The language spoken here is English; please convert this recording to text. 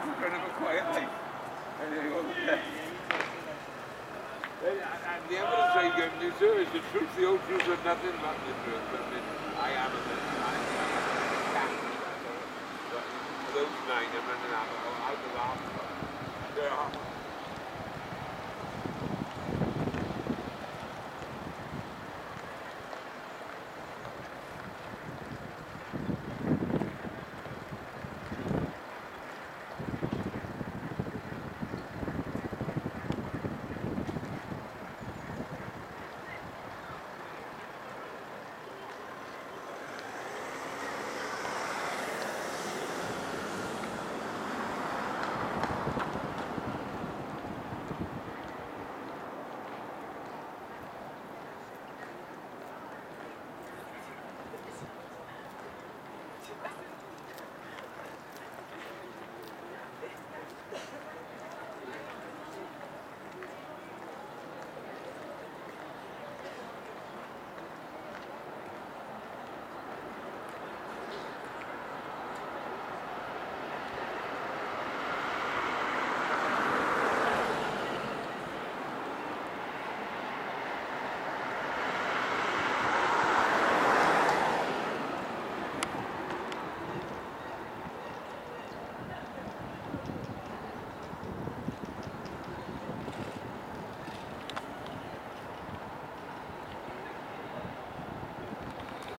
kind of a quiet life. And the evidence I give you, sir, is the truth, the old truth, and nothing but the truth. I mean, I am a man. I am a those nine, I'm an animal out of Africa. They're